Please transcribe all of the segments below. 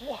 哇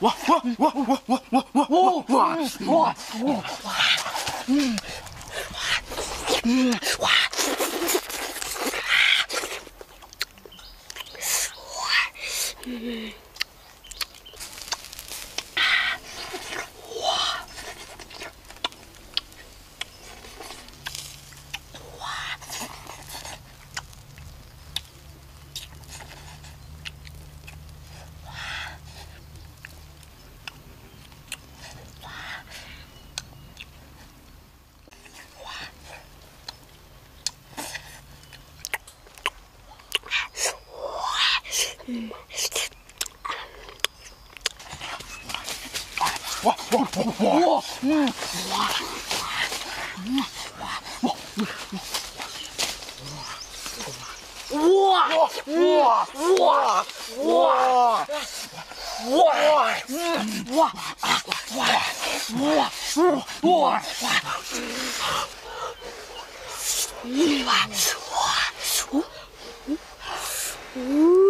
我我我我我我我我我我我。Ooh.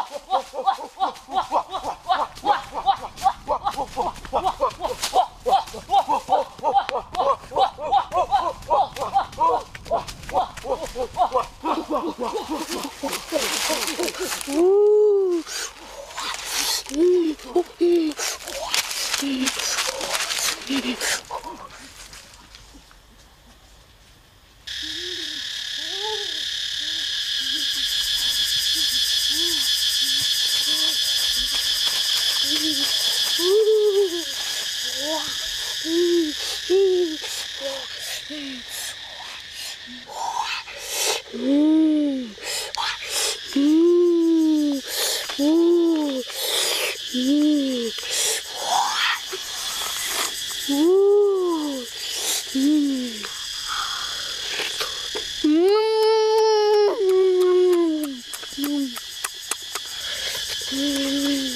이, 와, 우, 음, 음, 음, 음.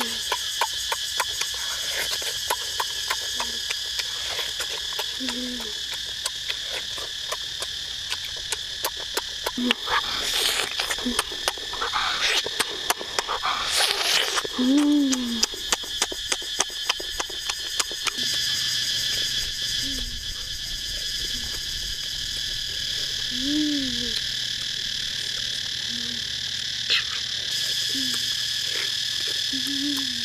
음. Yeah.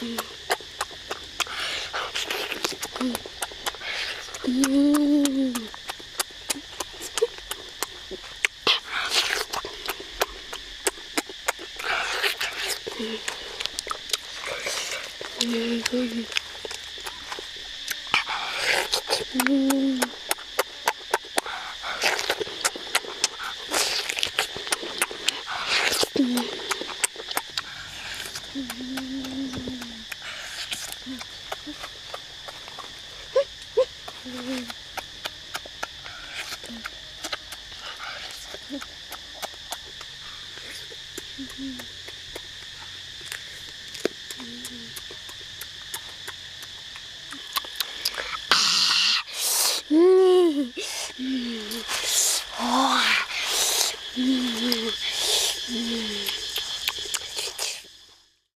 Mm-hmm. Uhum.